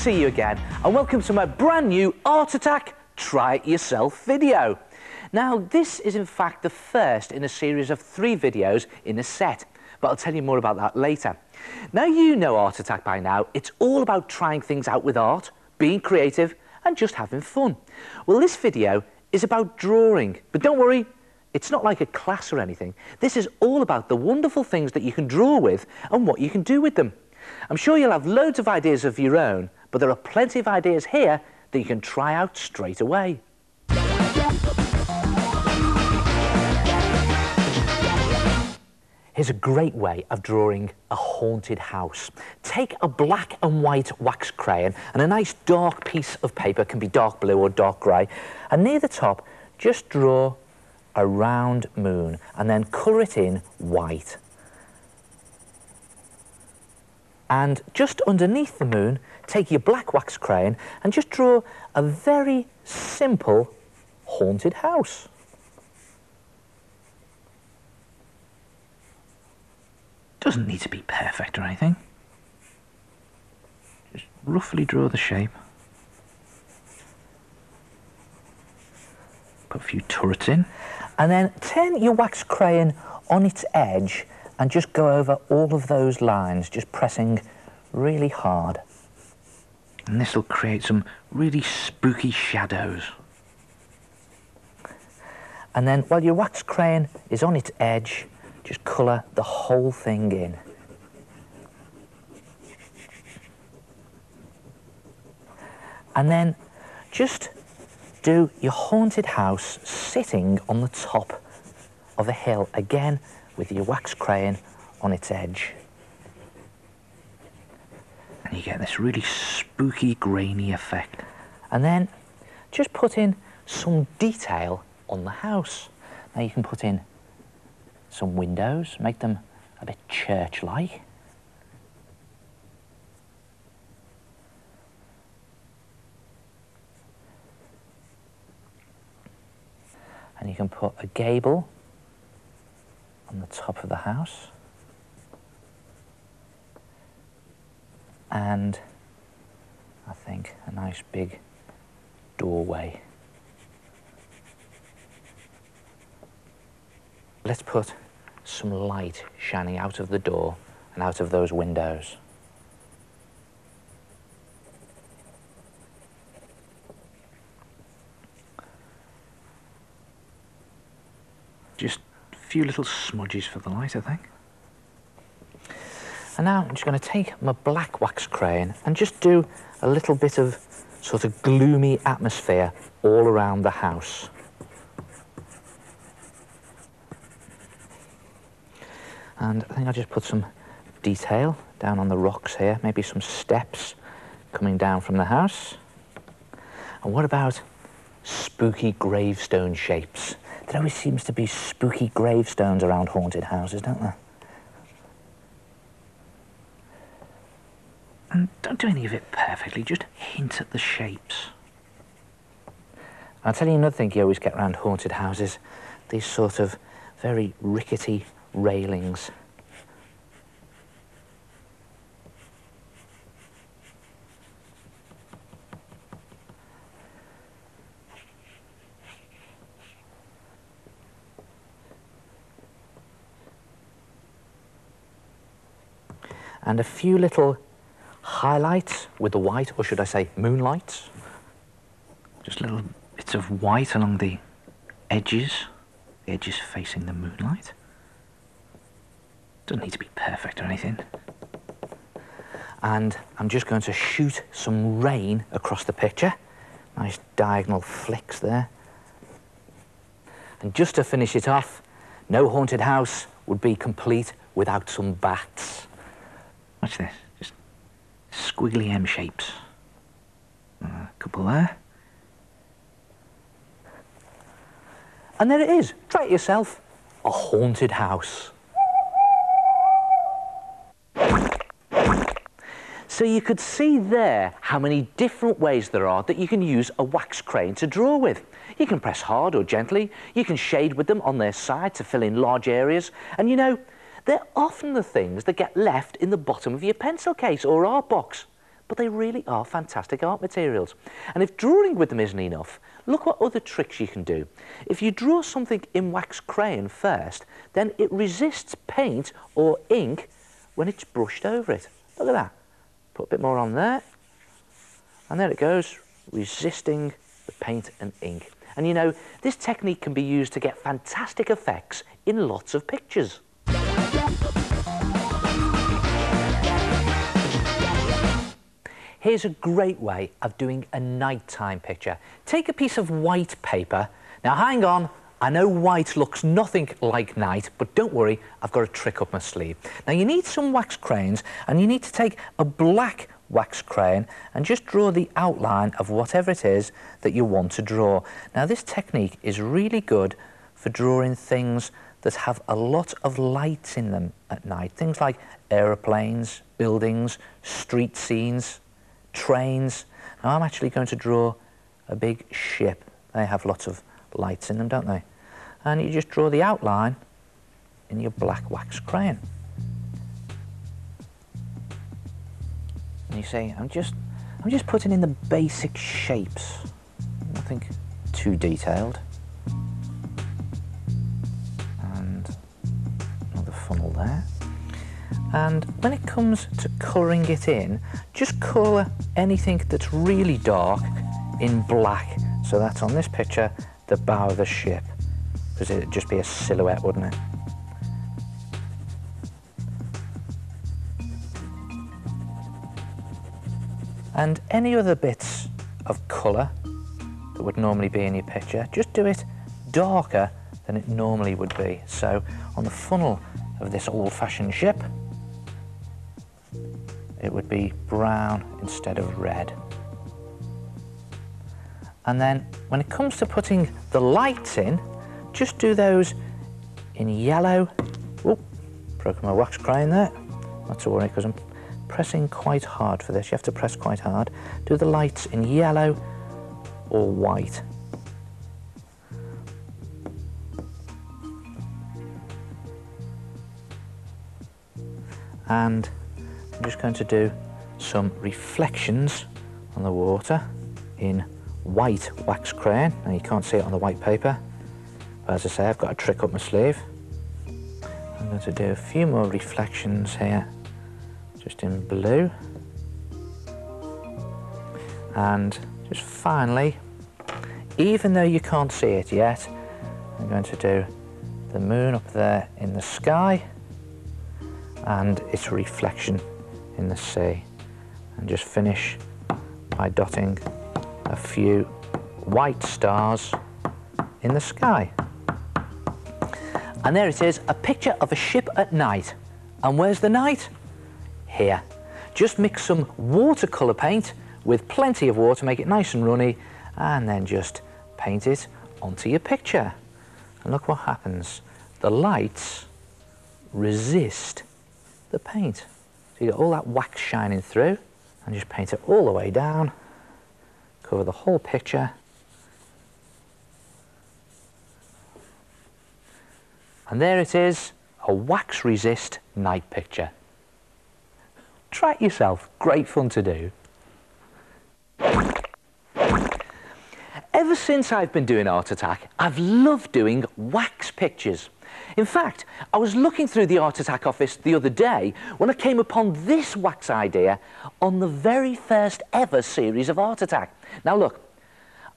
See you again and welcome to my brand new Art Attack Try It Yourself video. Now this is in fact the first in a series of three videos in a set, but I'll tell you more about that later. Now you know Art Attack by now, it's all about trying things out with art, being creative and just having fun. Well this video is about drawing, but don't worry, it's not like a class or anything. This is all about the wonderful things that you can draw with and what you can do with them. I'm sure you'll have loads of ideas of your own, but there are plenty of ideas here that you can try out straight away. Here's a great way of drawing a haunted house. Take a black and white wax crayon and a nice dark piece of paper, can be dark blue or dark grey, and near the top just draw a round moon and then colour it in white. And just underneath the moon, take your black wax crayon and just draw a very simple haunted house. Doesn't need to be perfect or anything. Just roughly draw the shape. Put a few turrets in. And then turn your wax crayon on its edge and just go over all of those lines, just pressing really hard. And this will create some really spooky shadows. And then while your wax crayon is on its edge, just colour the whole thing in. And then just do your haunted house sitting on the top of a hill, again with your wax crayon on its edge. And you get this really spooky, grainy effect. And then just put in some detail on the house. Now you can put in some windows, make them a bit church-like. And you can put a gable on the top of the house. And I think a nice big doorway. Let's put some light shining out of the door and out of those windows. Just a few little smudges for the light, I think. And now I'm just going to take my black wax crayon and just do a little bit of sort of gloomy atmosphere all around the house. And I think I'll just put some detail down on the rocks here, maybe some steps coming down from the house. And what about spooky gravestone shapes? There always seems to be spooky gravestones around haunted houses, don't there? And don't do any of it perfectly, just hint at the shapes. I'll tell you another thing you always get around haunted houses, these sort of very rickety railings. And a few little highlights with the white, or should I say moonlights. Just little bits of white along the edges the edges facing the moonlight. Doesn't need to be perfect or anything. And I'm just going to shoot some rain across the picture. Nice diagonal flicks there. And just to finish it off, no haunted house would be complete without some bats. Watch this, squiggly M shapes. A couple there. And there it is. Try it yourself. A haunted house. So you could see there how many different ways there are that you can use a wax crayon to draw with. You can press hard or gently, you can shade with them on their side to fill in large areas, and you know, they're often the things that get left in the bottom of your pencil case or art box. but they really are fantastic art materials. And if drawing with them isn't enough, look what other tricks you can do. If you draw something in wax crayon first, then it resists paint or ink when it's brushed over it. Look at that. Put a bit more on there. And there it goes, resisting the paint and ink. And you know, this technique can be used to get fantastic effects in lots of pictures. Here's a great way of doing a nighttime picture. Take a piece of white paper. Now hang on, I know white looks nothing like night, but don't worry, I've got a trick up my sleeve. Now you need some wax crayons and you need to take a black wax crayon and just draw the outline of whatever it is that you want to draw. Now this technique is really good for drawing things that have a lot of lights in them at night. Things like aeroplanes, buildings, street scenes, trains. Now I'm actually going to draw a big ship. They have lots of lights in them, don't they? And you just draw the outline in your black wax crayon. And you say, I'm just, I'm just putting in the basic shapes. Nothing too detailed. And another funnel there. And when it comes to colouring it in, just colour anything that's really dark in black. So that's on this picture, the bow of the ship, because it'd just be a silhouette, wouldn't it? And any other bits of colour that would normally be in your picture, just do it darker than it normally would be. So on the funnel of this old-fashioned ship, it would be brown instead of red. And then when it comes to putting the lights in, just do those in yellow. Oh, broken my wax crayon there. Not to worry because I'm pressing quite hard for this. You have to press quite hard. Do the lights in yellow or white. And I'm just going to do some reflections on the water in white wax crayon. Now you can't see it on the white paper, but as I say, I've got a trick up my sleeve. I'm going to do a few more reflections here, just in blue. And just finally, even though you can't see it yet, I'm going to do the moon up there in the sky and its reflection in the sea and just finish by dotting a few white stars in the sky. And there it is, a picture of a ship at night. And where's the night? Here. Just mix some watercolour paint with plenty of water, make it nice and runny, and then just paint it onto your picture. And look what happens. The lights resist the paint. So you get all that wax shining through and just paint it all the way down, cover the whole picture. And there it is, a wax resist night picture. Try it yourself, great fun to do. Ever since I've been doing Art Attack, I've loved doing wax pictures. In fact, I was looking through the Art Attack office the other day when I came upon this wax idea on the very first ever series of Art Attack. Now look,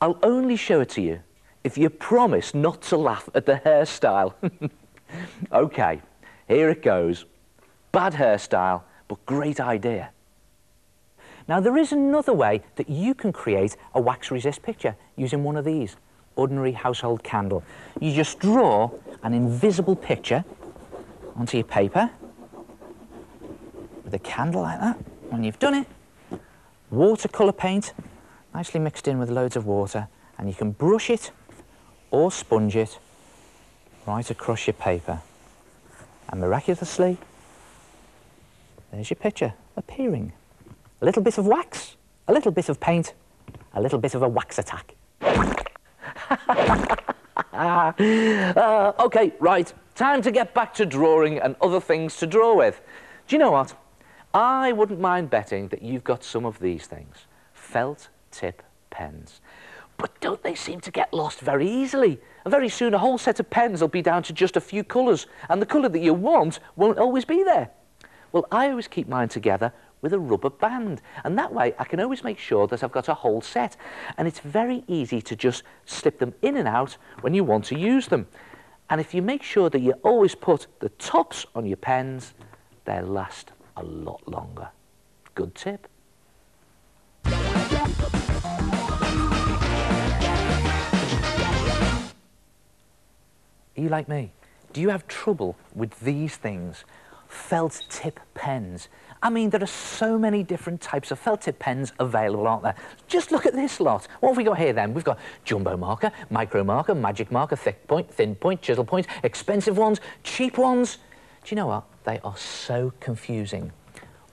I'll only show it to you if you promise not to laugh at the hairstyle. okay, here it goes. Bad hairstyle, but great idea. Now there is another way that you can create a wax resist picture using one of these ordinary household candle. You just draw an invisible picture onto your paper with a candle like that. When you've done it, watercolour paint, nicely mixed in with loads of water, and you can brush it or sponge it right across your paper. And miraculously, there's your picture appearing. A little bit of wax, a little bit of paint, a little bit of a wax attack. uh, okay, right. Time to get back to drawing and other things to draw with. Do you know what? I wouldn't mind betting that you've got some of these things. Felt tip pens. But don't they seem to get lost very easily? And very soon a whole set of pens will be down to just a few colours, and the colour that you want won't always be there. Well, I always keep mine together with a rubber band, and that way I can always make sure that I've got a whole set. And it's very easy to just slip them in and out when you want to use them. And if you make sure that you always put the tops on your pens, they'll last a lot longer. Good tip. Are you like me? Do you have trouble with these things? Felt tip pens. I mean, there are so many different types of felt tip pens available, aren't there? Just look at this lot. What have we got here then? We've got jumbo marker, micro marker, magic marker, thick point, thin point, chisel point, expensive ones, cheap ones. Do you know what? They are so confusing.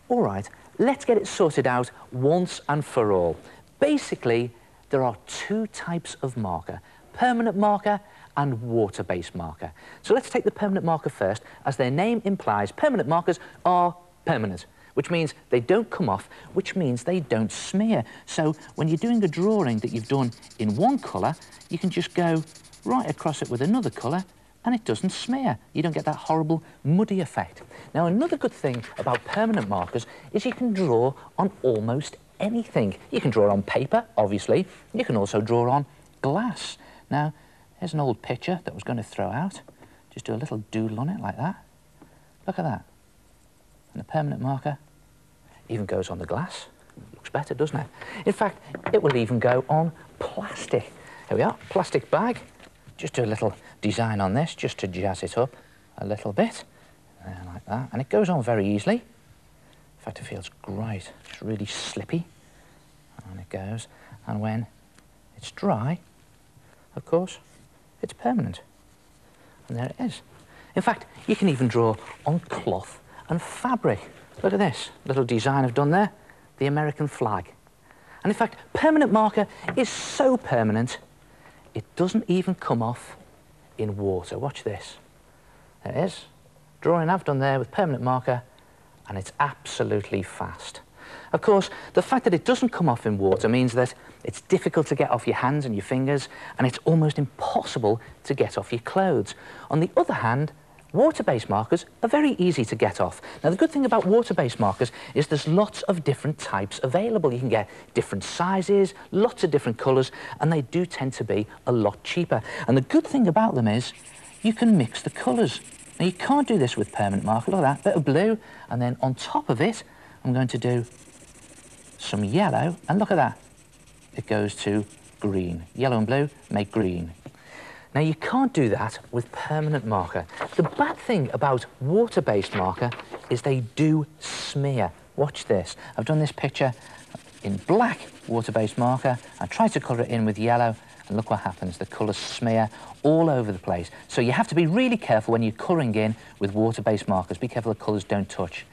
All right, let's get it sorted out once and for all. Basically, there are two types of marker, permanent marker and water-based marker. So let's take the permanent marker first. As their name implies, permanent markers are permanent, which means they don't come off, which means they don't smear. So when you're doing a drawing that you've done in one colour, you can just go right across it with another colour and it doesn't smear. You don't get that horrible muddy effect. Now, another good thing about permanent markers is you can draw on almost anything. You can draw on paper, obviously. You can also draw on glass. Now, there's an old picture that I was going to throw out. Just do a little doodle on it like that. Look at that. And the permanent marker even goes on the glass. Looks better, doesn't it? In fact, it will even go on plastic. Here we are, plastic bag. Just do a little design on this, just to jazz it up a little bit. There, like that. And it goes on very easily. In fact, it feels great. It's really slippy. And it goes. And when it's dry, of course, it's permanent. And there it is. In fact, you can even draw on cloth and fabric. Look at this little design I've done there, the American flag. And in fact, permanent marker is so permanent, it doesn't even come off in water. Watch this. There it is. Drawing I've done there with permanent marker, and it's absolutely fast. Of course, the fact that it doesn't come off in water means that it's difficult to get off your hands and your fingers, and it's almost impossible to get off your clothes. On the other hand, water-based markers are very easy to get off. Now, the good thing about water-based markers is there's lots of different types available. You can get different sizes, lots of different colours, and they do tend to be a lot cheaper. And the good thing about them is you can mix the colours. Now, you can't do this with permanent marker. Look at that, bit of blue, and then on top of it, I'm going to do some yellow, and look at that. It goes to green. Yellow and blue make green. Now, you can't do that with permanent marker. The bad thing about water-based marker is they do smear. Watch this. I've done this picture in black water-based marker. I tried to colour it in with yellow, and look what happens. The colours smear all over the place. So you have to be really careful when you're colouring in with water-based markers. Be careful the colours don't touch.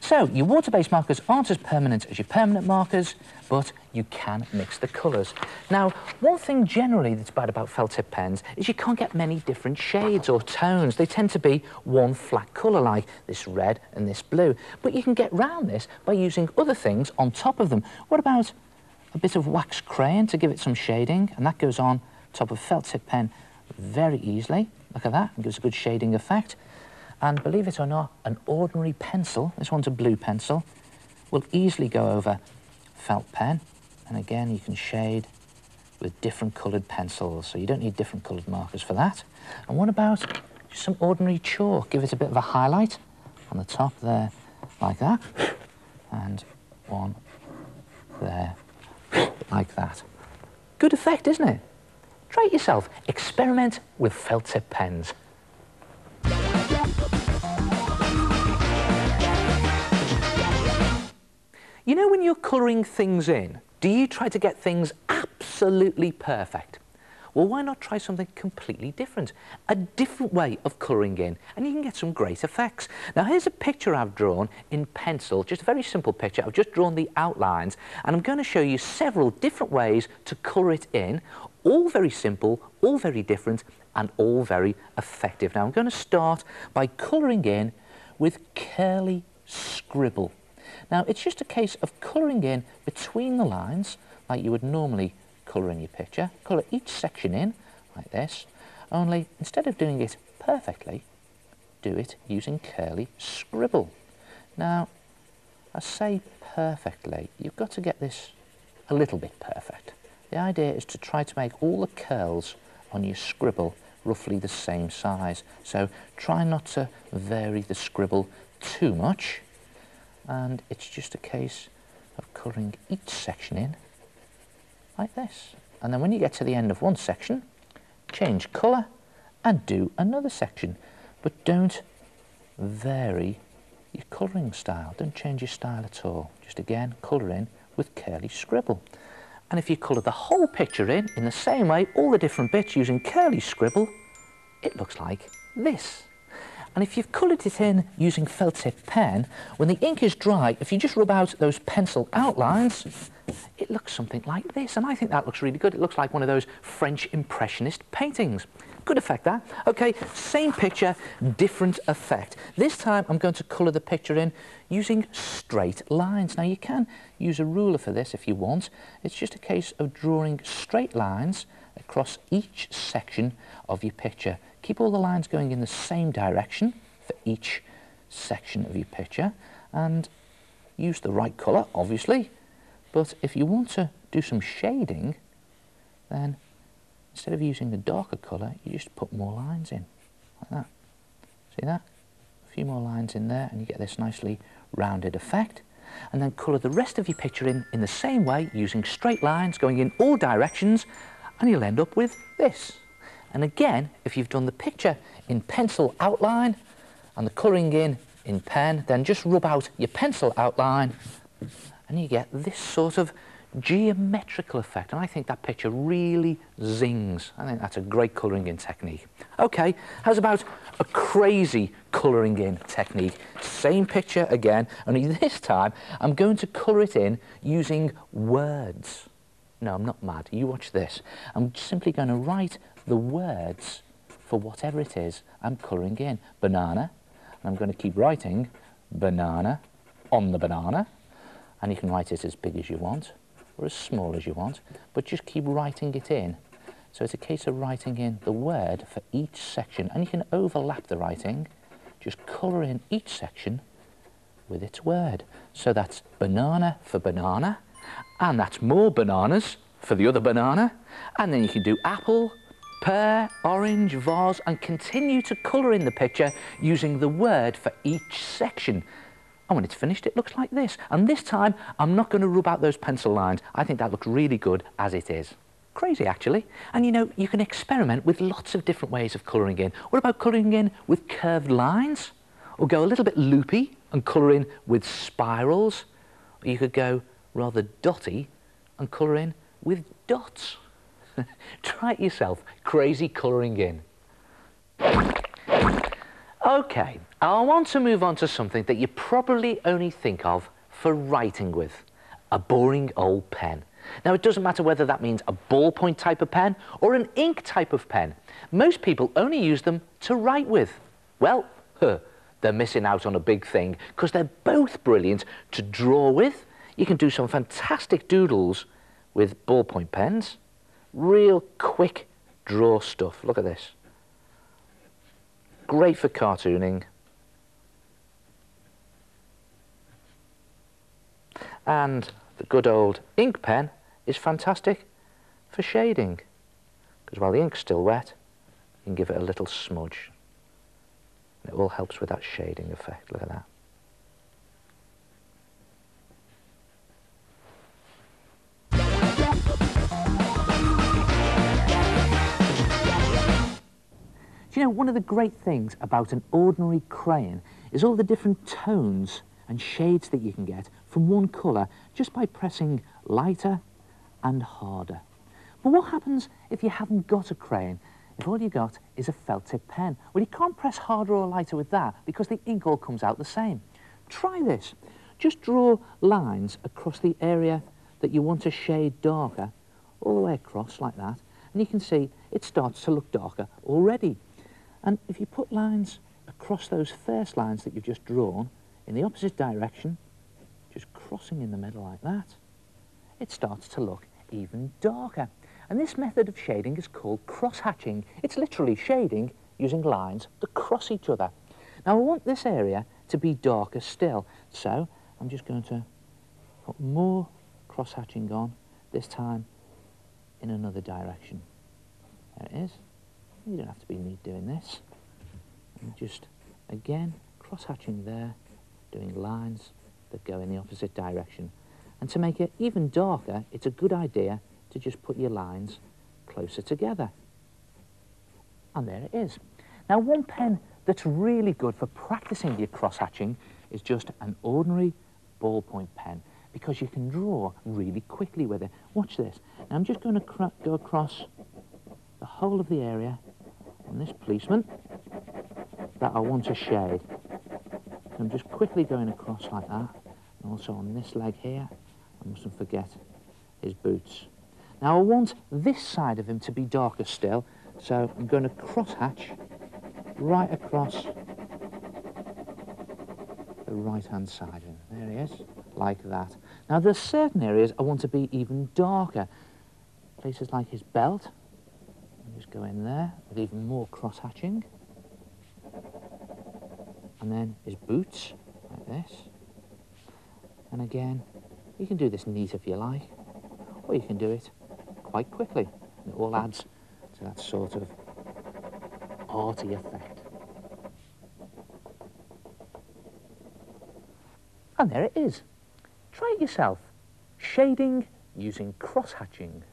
So your water-based markers aren't as permanent as your permanent markers, but you can mix the colours. Now, one thing generally that's bad about felt tip pens is you can't get many different shades or tones. They tend to be one flat colour, like this red and this blue. But you can get round this by using other things on top of them. What about a bit of wax crayon to give it some shading? And that goes on top of felt tip pen very easily. Look at that, it gives a good shading effect. And believe it or not, an ordinary pencil, this one's a blue pencil, will easily go over felt pen. And again, you can shade with different coloured pencils, so you don't need different coloured markers for that. And what about just some ordinary chalk? Give it a bit of a highlight on the top there, like that. And one there, like that. Good effect, isn't it? Try it yourself. Experiment with felt tip pens. You know when you're colouring things in, do you try to get things absolutely perfect? Well, why not try something completely different? A different way of colouring in, and you can get some great effects. Now, here's a picture I've drawn in pencil, just a very simple picture. I've just drawn the outlines, and I'm going to show you several different ways to colour it in, all very simple, all very different, and all very effective. Now, I'm going to start by colouring in with curly scribble. Now, it's just a case of colouring in between the lines, like you would normally colour in your picture. Colour each section in, like this, only instead of doing it perfectly, do it using curly scribble. Now, I say perfectly, you've got to get this a little bit perfect. The idea is to try to make all the curls on your scribble roughly the same size. So try not to vary the scribble too much. And it's just a case of colouring each section in like this. And then when you get to the end of one section, change colour and do another section. But don't vary your colouring style. Don't change your style at all. Just again, colour in with curly scribble. And if you colour the whole picture in, in the same way, all the different bits using curly scribble, it looks like this. And if you've coloured it in using felt tip pen, when the ink is dry, if you just rub out those pencil outlines, it looks something like this. And I think that looks really good. It looks like one of those French Impressionist paintings. Good effect, that. Okay, same picture, different effect. This time I'm going to colour the picture in using straight lines. Now you can use a ruler for this if you want. It's just a case of drawing straight lines across each section of your picture. Keep all the lines going in the same direction for each section of your picture and use the right colour, obviously. But if you want to do some shading, then instead of using a darker colour, you just put more lines in, like that. See that? A few more lines in there and you get this nicely rounded effect. And then colour the rest of your picture in in the same way, using straight lines going in all directions, and you'll end up with this. And again, if you've done the picture in pencil outline and the colouring in in pen, then just rub out your pencil outline and you get this sort of geometrical effect. And I think that picture really zings. I think that's a great colouring in technique. Okay, how's about a crazy colouring in technique? Same picture again, only this time I'm going to colour it in using words. No, I'm not mad. You watch this. I'm simply going to write the words for whatever it is I'm colouring in. Banana. And I'm going to keep writing banana on the banana. And you can write it as big as you want or as small as you want, but just keep writing it in. So it's a case of writing in the word for each section, and you can overlap the writing, just colour in each section with its word. So that's banana for banana, and that's more bananas for the other banana, and then you can do apple, pear, orange, vase, and continue to colour in the picture using the word for each section. And when it's finished, it looks like this. And this time, I'm not going to rub out those pencil lines. I think that looks really good as it is. Crazy, actually. And you know, you can experiment with lots of different ways of colouring in. What about colouring in with curved lines? Or go a little bit loopy and colour in with spirals? Or you could go rather dotty and colour in with dots. Try it yourself. Crazy colouring in. Okay, I want to move on to something that you probably only think of for writing with, a boring old pen. Now, it doesn't matter whether that means a ballpoint type of pen or an ink type of pen. Most people only use them to write with. Well, huh, they're missing out on a big thing because they're both brilliant to draw with. You can do some fantastic doodles with ballpoint pens. Real quick draw stuff. Look at this. Great for cartooning. And the good old ink pen is fantastic for shading. Because while the ink's still wet, you can give it a little smudge. And it all helps with that shading effect. Look at that. You know, one of the great things about an ordinary crayon is all the different tones and shades that you can get from one colour just by pressing lighter and harder. But what happens if you haven't got a crayon? If all you got is a felt tip pen? Well, you can't press harder or lighter with that because the ink all comes out the same. Try this. Just draw lines across the area that you want to shade darker, all the way across like that, and you can see it starts to look darker already. And if you put lines across those first lines that you've just drawn in the opposite direction, just crossing in the middle like that, it starts to look even darker. And this method of shading is called cross-hatching. It's literally shading using lines that cross each other. Now I want this area to be darker still, so I'm just going to put more cross-hatching on, this time in another direction. There it is. You don't have to be me doing this. And just, again, cross-hatching there, doing lines that go in the opposite direction. And to make it even darker, it's a good idea to just put your lines closer together. And there it is. Now, one pen that's really good for practicing your cross-hatching is just an ordinary ballpoint pen because you can draw really quickly with it. Watch this. Now, I'm just going to go across the whole of the area on this policeman that I want to shade. I'm just quickly going across like that. And also on this leg here, I mustn't forget his boots. Now I want this side of him to be darker still, so I'm going to cross-hatch right across the right-hand side of him. There he is, like that. Now there's certain areas I want to be even darker. Places like his belt, just go in there with even more cross-hatching. And then his boots, like this. And again, you can do this neat if you like, or you can do it quite quickly. And It all adds to that sort of arty effect. And there it is. Try it yourself. Shading using cross-hatching.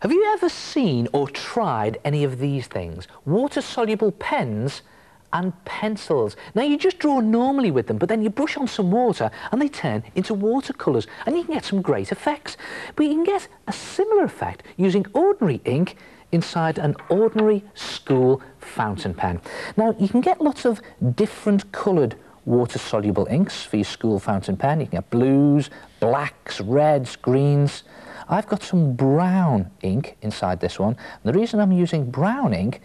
Have you ever seen or tried any of these things? Water-soluble pens and pencils. Now you just draw normally with them, but then you brush on some water and they turn into watercolours and you can get some great effects. But you can get a similar effect using ordinary ink inside an ordinary school fountain pen. Now you can get lots of different coloured water-soluble inks for your school fountain pen. You can get blues, blacks, reds, greens. I've got some brown ink inside this one. And the reason I'm using brown ink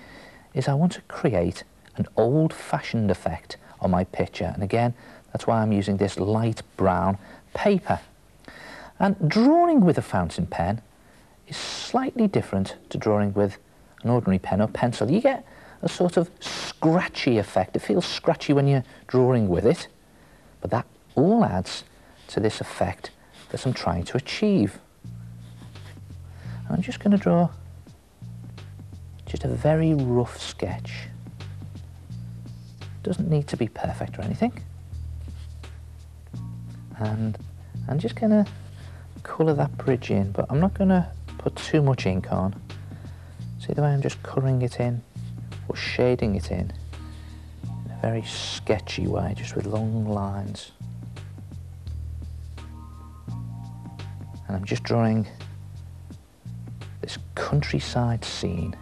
is I want to create an old-fashioned effect on my picture. And again, that's why I'm using this light brown paper. And drawing with a fountain pen is slightly different to drawing with an ordinary pen or pencil. You get a sort of scratchy effect. It feels scratchy when you're drawing with it, but that all adds to this effect that I'm trying to achieve. I'm just going to draw just a very rough sketch doesn't need to be perfect or anything. And I'm just going to colour that bridge in, but I'm not going to put too much ink on. See the way I'm just colouring it in or shading it in in a very sketchy way, just with long lines. And I'm just drawing this countryside scene.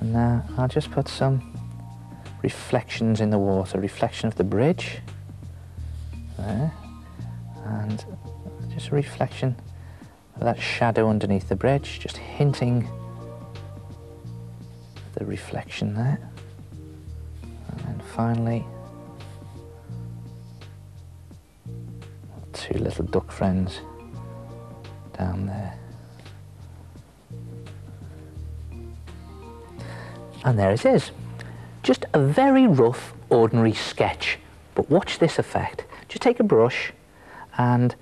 And now I'll just put some reflections in the water, reflection of the bridge, there, and just a reflection of that shadow underneath the bridge, just hinting the reflection there. And then finally, two little duck friends down there. And there it is. Just a very rough, ordinary sketch. But watch this effect. Just take a brush and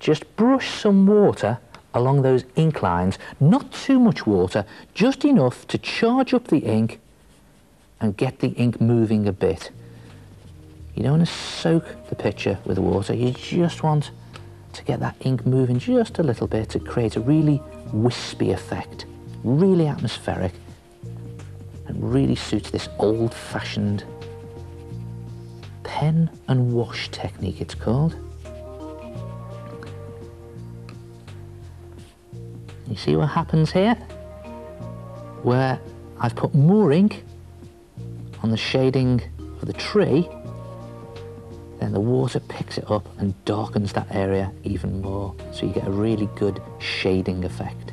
just brush some water along those ink lines. Not too much water, just enough to charge up the ink and get the ink moving a bit. You don't want to soak the picture with water, you just want to get that ink moving just a little bit to create a really wispy effect, really atmospheric and really suits this old-fashioned pen and wash technique it's called. You see what happens here? Where I've put more ink on the shading of the tree, then the water picks it up and darkens that area even more. So you get a really good shading effect.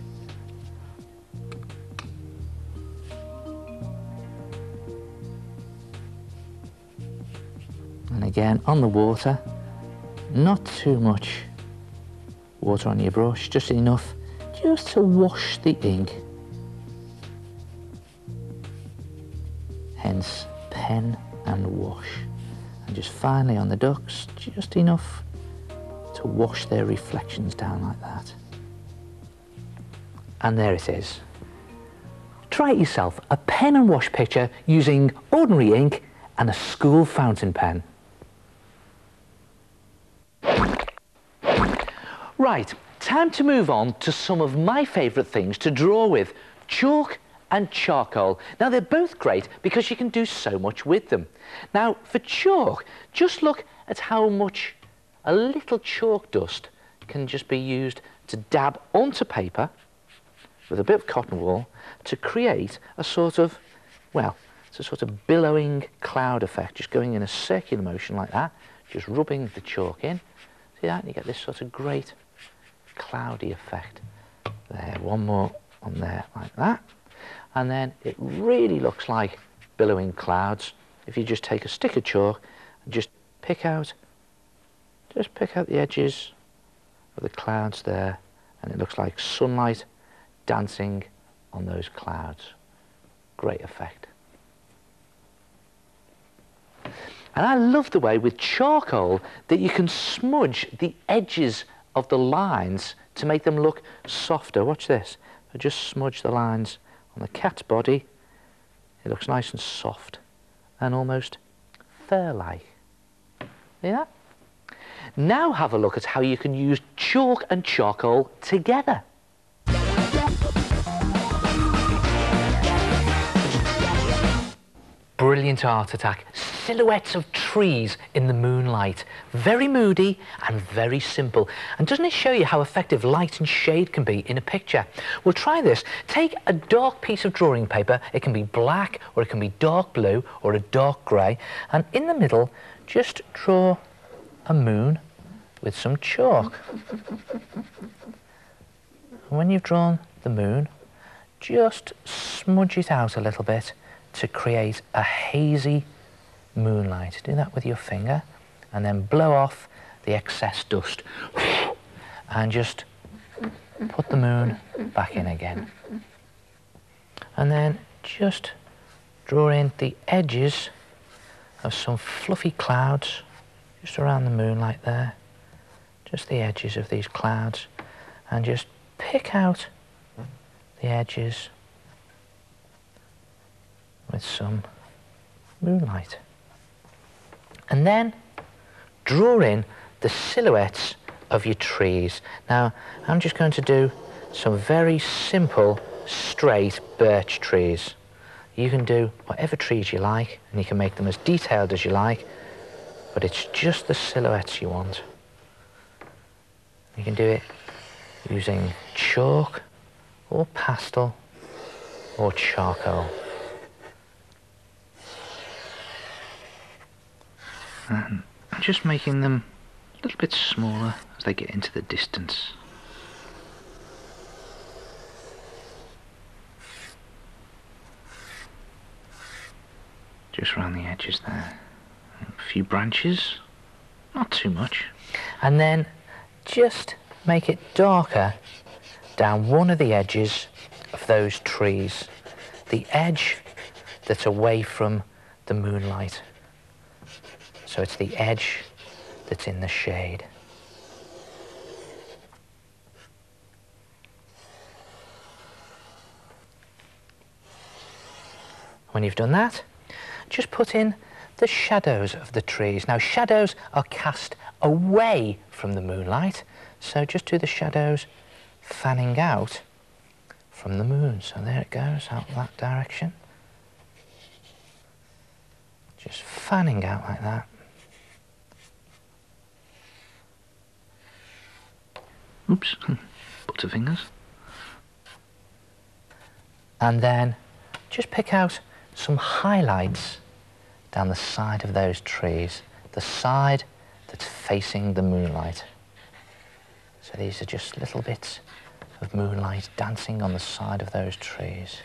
And again, on the water, not too much water on your brush, just enough just to wash the ink. Hence, pen and wash. And just finally on the ducks, just enough to wash their reflections down like that. And there it is. Try it yourself, a pen and wash picture using ordinary ink and a school fountain pen. Right, time to move on to some of my favourite things to draw with, chalk and charcoal. Now they're both great because you can do so much with them. Now for chalk, just look at how much a little chalk dust can just be used to dab onto paper with a bit of cotton wool to create a sort of, well, it's a sort of billowing cloud effect, just going in a circular motion like that, just rubbing the chalk in. See that? And you get this sort of great cloudy effect. There, one more on there like that. And then it really looks like billowing clouds if you just take a stick of chalk and just pick out, just pick out the edges of the clouds there and it looks like sunlight dancing on those clouds. Great effect. And I love the way with charcoal that you can smudge the edges of the lines to make them look softer. Watch this. I just smudge the lines on the cat's body. It looks nice and soft and almost fur-like. That? Now have a look at how you can use chalk and charcoal together. Brilliant art attack. Silhouettes of trees in the moonlight. Very moody and very simple. And doesn't it show you how effective light and shade can be in a picture? Well, try this. Take a dark piece of drawing paper. It can be black or it can be dark blue or a dark grey. And in the middle, just draw a moon with some chalk. And when you've drawn the moon, just smudge it out a little bit to create a hazy moonlight. Do that with your finger and then blow off the excess dust and just put the moon back in again. And then just draw in the edges of some fluffy clouds just around the moonlight there. Just the edges of these clouds and just pick out the edges with some moonlight. And then draw in the silhouettes of your trees. Now, I'm just going to do some very simple, straight birch trees. You can do whatever trees you like, and you can make them as detailed as you like, but it's just the silhouettes you want. You can do it using chalk or pastel or charcoal. Um, and I'm just making them a little bit smaller as they get into the distance. Just around the edges there. A few branches, not too much. And then just make it darker down one of the edges of those trees. The edge that's away from the moonlight. So it's the edge that's in the shade. When you've done that, just put in the shadows of the trees. Now shadows are cast away from the moonlight, so just do the shadows fanning out from the moon. So there it goes, out that direction. Just fanning out like that. Oops, butterfingers. And then just pick out some highlights down the side of those trees, the side that's facing the moonlight. So these are just little bits of moonlight dancing on the side of those trees.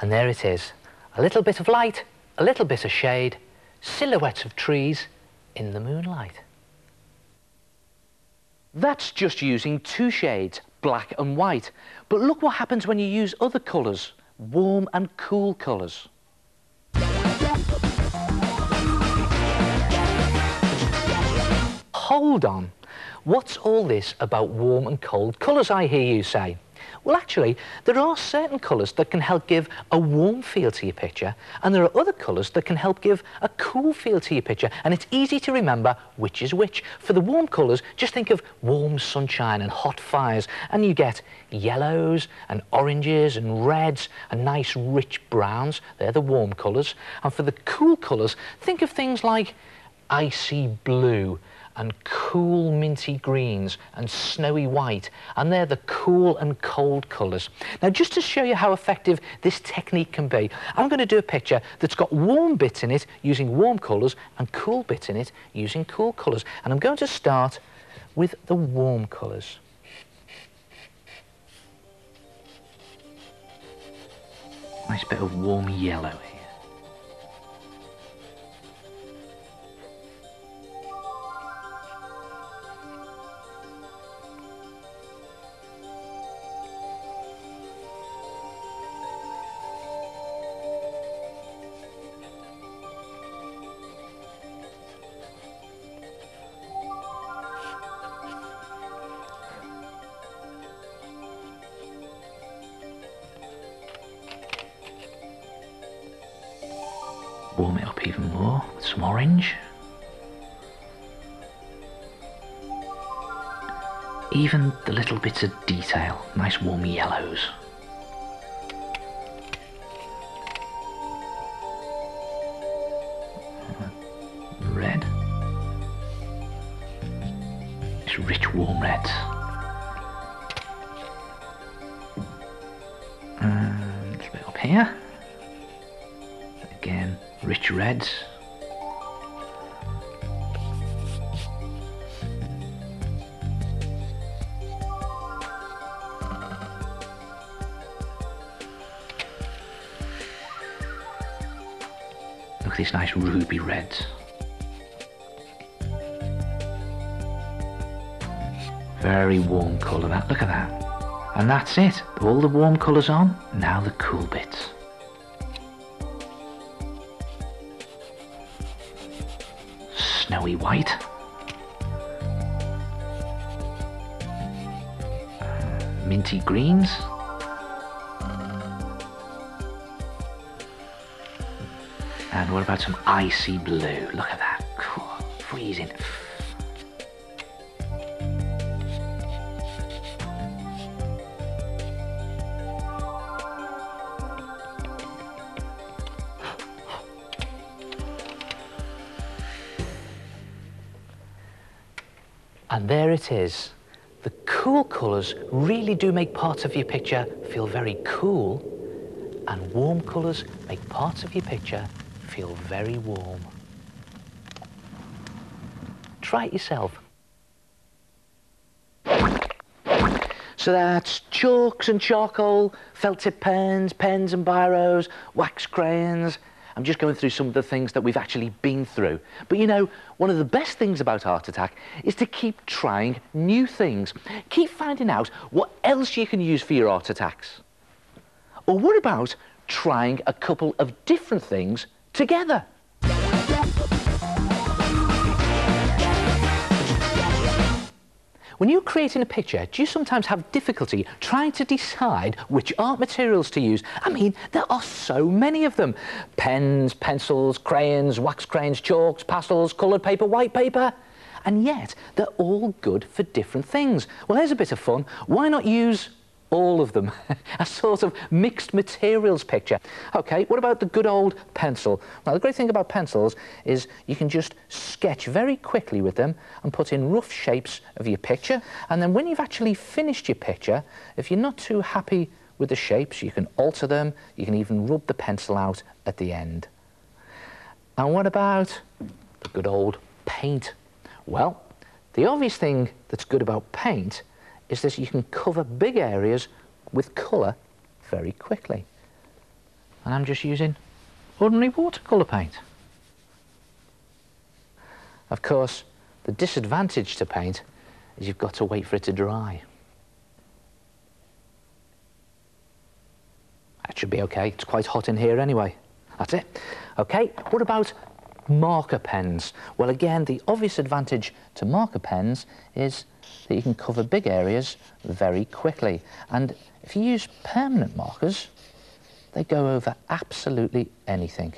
And there it is. A little bit of light, a little bit of shade, silhouettes of trees in the moonlight. That's just using two shades, black and white. But look what happens when you use other colours, warm and cool colours. Hold on. What's all this about warm and cold colours, I hear you say? Well, actually, there are certain colours that can help give a warm feel to your picture, and there are other colours that can help give a cool feel to your picture, and it's easy to remember which is which. For the warm colours, just think of warm sunshine and hot fires, and you get yellows and oranges and reds and nice rich browns. They're the warm colours. And for the cool colours, think of things like icy blue and cool minty greens and snowy white and they're the cool and cold colours. Now just to show you how effective this technique can be I'm going to do a picture that's got warm bits in it using warm colours and cool bits in it using cool colours and I'm going to start with the warm colours. Nice bit of warm yellow here. Nice warm yellows. Red. It's rich warm reds. And a little bit up here Again, rich reds. These nice ruby reds. Very warm colour that, look at that. And that's it, all the warm colours on, now the cool bits. snowy white. Minty greens. And what about some icy blue? Look at that. Cool. freezing. And there it is. The cool colours really do make parts of your picture feel very cool, and warm colours make parts of your picture feel very warm. Try it yourself. So that's chalks and charcoal, felt tip pens, pens and biros, wax crayons, I'm just going through some of the things that we've actually been through. But you know, one of the best things about Art Attack is to keep trying new things. Keep finding out what else you can use for your art attacks. Or what about trying a couple of different things together? When you're creating a picture, do you sometimes have difficulty trying to decide which art materials to use? I mean, there are so many of them. Pens, pencils, crayons, wax crayons, chalks, pastels, coloured paper, white paper. And yet, they're all good for different things. Well, here's a bit of fun. Why not use all of them. a sort of mixed materials picture. Okay, what about the good old pencil? Now, the great thing about pencils is you can just sketch very quickly with them and put in rough shapes of your picture. And then when you've actually finished your picture, if you're not too happy with the shapes, you can alter them. You can even rub the pencil out at the end. And what about the good old paint? Well, the obvious thing that's good about paint is that you can cover big areas with colour very quickly. And I'm just using ordinary watercolour paint. Of course, the disadvantage to paint is you've got to wait for it to dry. That should be okay. It's quite hot in here anyway. That's it. Okay, what about marker pens? Well, again, the obvious advantage to marker pens is that you can cover big areas very quickly. And if you use permanent markers, they go over absolutely anything.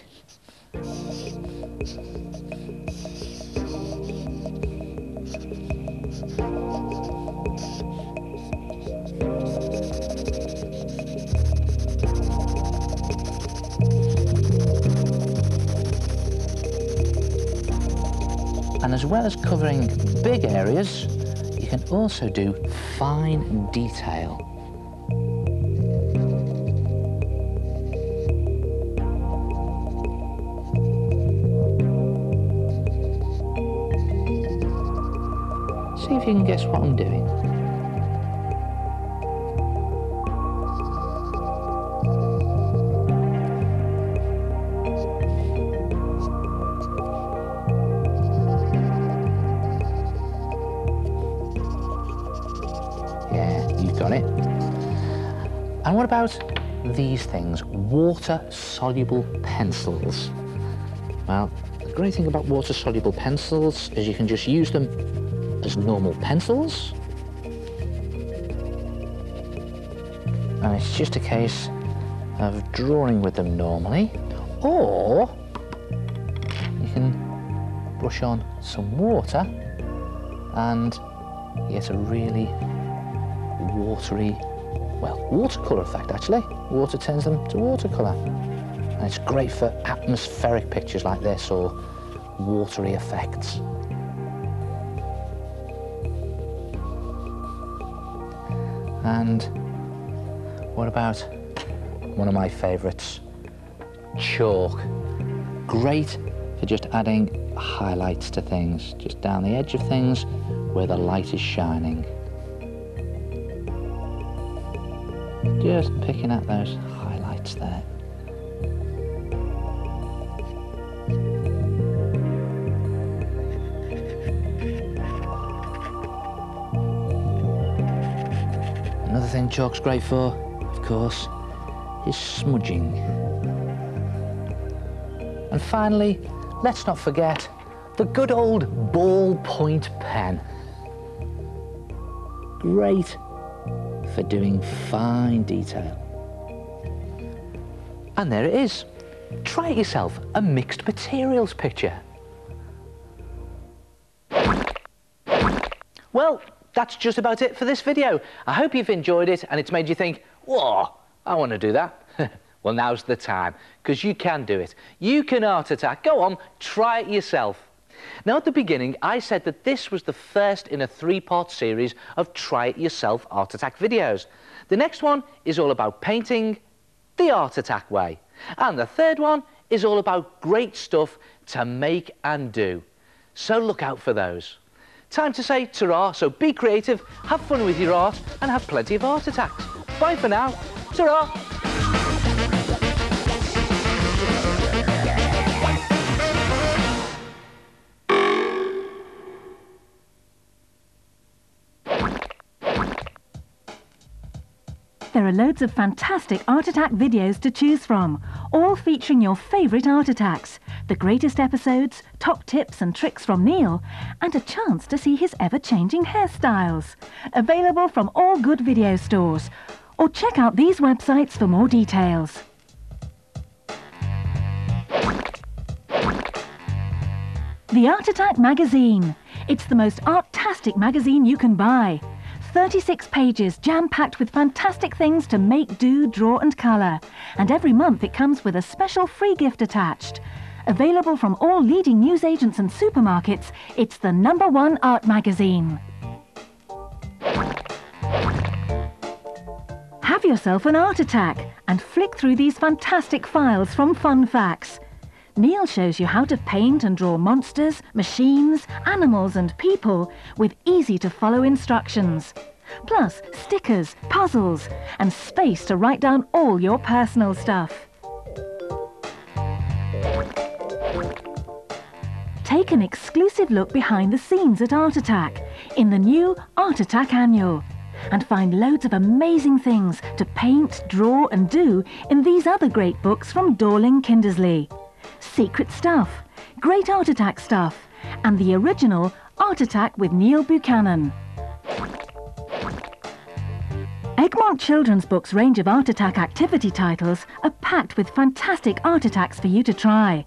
And as well as covering big areas, can also do fine detail. See if you can guess what I'm doing. What about these things, water-soluble pencils? Well, the great thing about water-soluble pencils is you can just use them as normal pencils. And it's just a case of drawing with them normally. Or you can brush on some water and get a really watery, well, watercolour effect actually. Water turns them to watercolour. And it's great for atmospheric pictures like this or watery effects. And what about one of my favourites, chalk. Great for just adding highlights to things, just down the edge of things where the light is shining. Just picking up those highlights there. Another thing chalk's great for, of course, is smudging. And finally, let's not forget the good old ballpoint pen. Great for doing fine detail. And there it is. Try it yourself, a mixed materials picture. Well, that's just about it for this video. I hope you've enjoyed it and it's made you think, whoa, I want to do that. well, now's the time, because you can do it. You can art attack. Go on, try it yourself. Now, at the beginning, I said that this was the first in a three-part series of Try It Yourself Art Attack videos. The next one is all about painting the Art Attack way. And the third one is all about great stuff to make and do. So look out for those. Time to say ta so be creative, have fun with your art, and have plenty of art attacks. Bye for now. ta There are loads of fantastic Art Attack videos to choose from, all featuring your favourite Art Attacks, the greatest episodes, top tips and tricks from Neil, and a chance to see his ever-changing hairstyles. Available from all good video stores. Or check out these websites for more details. The Art Attack magazine. It's the most artastic magazine you can buy. 36 pages jam-packed with fantastic things to make, do, draw and colour. And every month it comes with a special free gift attached. Available from all leading newsagents and supermarkets, it's the number one art magazine. Have yourself an art attack and flick through these fantastic files from Funfax. Neil shows you how to paint and draw monsters, machines, animals and people with easy-to-follow instructions. Plus stickers, puzzles and space to write down all your personal stuff. Take an exclusive look behind the scenes at Art Attack in the new Art Attack Annual and find loads of amazing things to paint, draw and do in these other great books from Dorling Kindersley. Secret Stuff, Great Art Attack Stuff and the original Art Attack with Neil Buchanan. Egmont Children's Books range of Art Attack activity titles are packed with fantastic art attacks for you to try.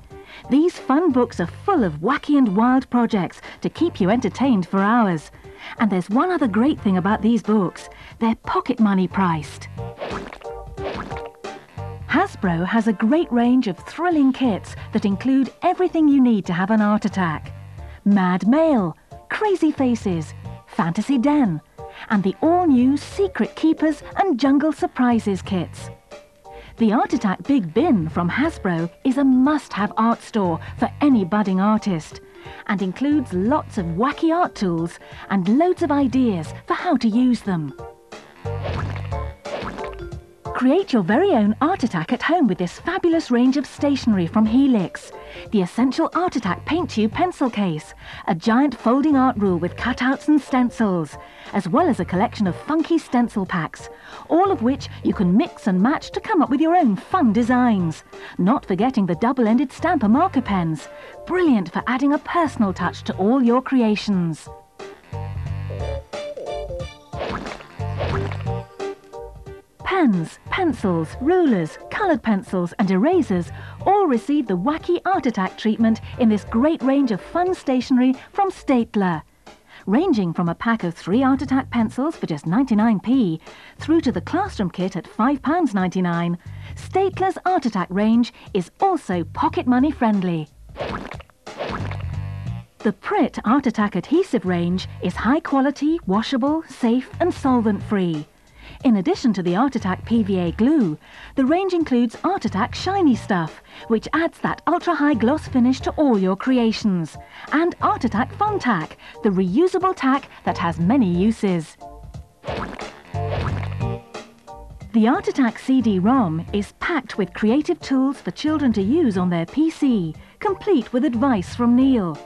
These fun books are full of wacky and wild projects to keep you entertained for hours. And there's one other great thing about these books. They're pocket money priced. Hasbro has a great range of thrilling kits that include everything you need to have an art attack. Mad Mail, Crazy Faces, Fantasy Den, and the all-new Secret Keepers and Jungle Surprises kits. The Art Attack Big Bin from Hasbro is a must-have art store for any budding artist and includes lots of wacky art tools and loads of ideas for how to use them. Create your very own Art Attack at home with this fabulous range of stationery from Helix. The Essential Art Attack Paint Tube Pencil Case, a giant folding art rule with cutouts and stencils, as well as a collection of funky stencil packs, all of which you can mix and match to come up with your own fun designs. Not forgetting the double-ended stamper marker pens, brilliant for adding a personal touch to all your creations. Pens, pencils, rulers, coloured pencils and erasers all receive the wacky Art Attack treatment in this great range of fun stationery from Staedtler. Ranging from a pack of three Art Attack pencils for just 99p through to the classroom kit at £5.99, Staedtler's Art Attack range is also pocket money friendly. The Pritt Art Attack adhesive range is high quality, washable, safe and solvent free. In addition to the Art Attack PVA glue, the range includes Art Attack Shiny Stuff, which adds that ultra-high gloss finish to all your creations, and Art Attack Fun Tack, the reusable tack that has many uses. The Art Attack CD-ROM is packed with creative tools for children to use on their PC, complete with advice from Neil.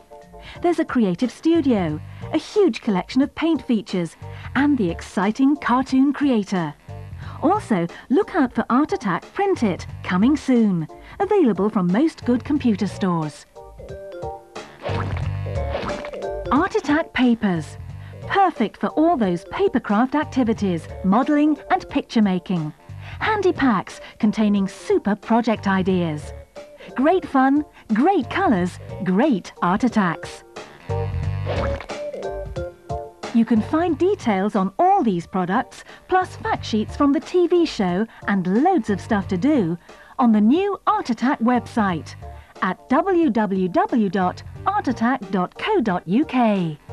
There's a creative studio, a huge collection of paint features, and the exciting cartoon creator. Also, look out for Art Attack Print It, coming soon. Available from most good computer stores. Art Attack Papers. Perfect for all those papercraft activities, modelling and picture making. Handy packs containing super project ideas. Great fun, great colours, great art attacks. You can find details on all these products, plus fact sheets from the TV show and loads of stuff to do on the new Art Attack website at www.artattack.co.uk.